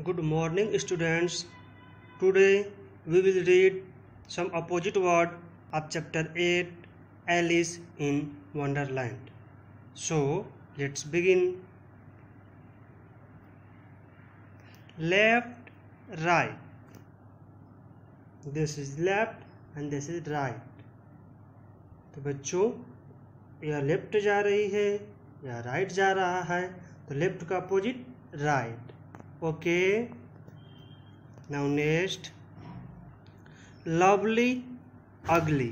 Good morning students today we will read some opposite word of chapter eight Alice in Wonderland so let's begin left right this is left and this is right तो बच्चों या left जा रही है, या right जा रहा है तो लेफ़्ट का opposite right okay. Now next lovely ugly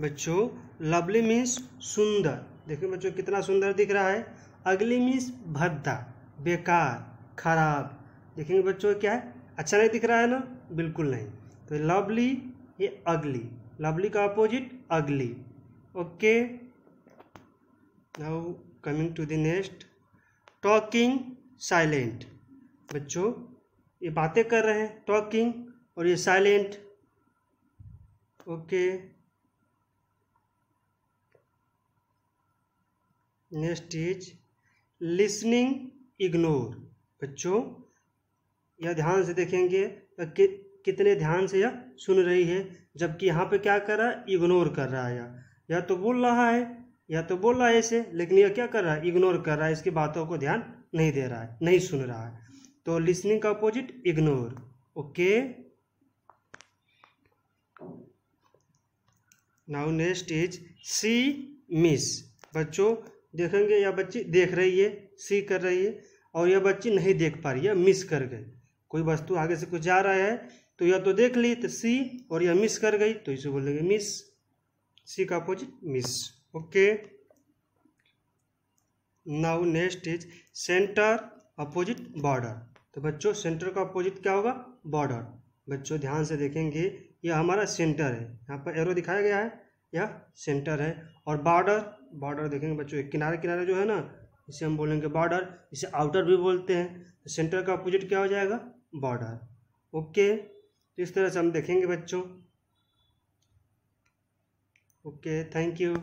बच्चों लवली मीन्स सुंदर। देखिए बच्चों, कितना सुंदर दिख रहा है। अगली मीन्स भद्दा, बेकार, खराब। देखेंगे बच्चों, क्या है? अच्छा नहीं दिख रहा है ना? बिल्कुल नहीं। तो लवली ये अगली लवली का opposite ugly okay. Now coming to the next talking silent बच्चों ये बातें कर रहे हैं टॉकिंग और ये silent okay next is listening ignore बच्चों यह ध्यान से देखेंगे कि, कितने ध्यान से यह सुन रही है जबकि यहाँ पे क्या कर रहा है? इग्नोर कर रहा है या तो बोल रहा है या तो बोल रहा है ऐसे लेकिन यह क्या कर रहा है? इग्नोर कर रहा है इसकी बातों को ध्यान नहीं दे रहा है नहीं सुन रहा है। तो लिसनिंग का opposite ignore okay now next is see miss बच्चों, देखेंगे यह बच्ची देख रही है सी कर रही है, और यह बच्ची नहीं देख पा रही है मिस कर गई। कोई वस्तु आगे से कुछ जा रहा है तो यह तो देख ली तो सी और यह मिस कर गई तो इसे बोलेंगे मिस सी का opposite miss okay now next is centre opposite border तो बच्चों सेंटर का अपोजिट क्या होगा? बॉर्डर बच्चों, ध्यान से देखेंगे यह हमारा सेंटर है। यहाँ पर एरो दिखाया गया है, यह सेंटर है। और बॉर्डर बॉर्डर देखेंगे बच्चों, एक किनारे किनारे जो है ना, इसे हम बोलेंगे बॉर्डर इसे आउटर भी बोलते हैं। तो सेंटर का अपोजिट क्या हो जाएगा? बॉर्डर ओके तो इस तरह से हम देखेंगे बच्चों। Okay thank you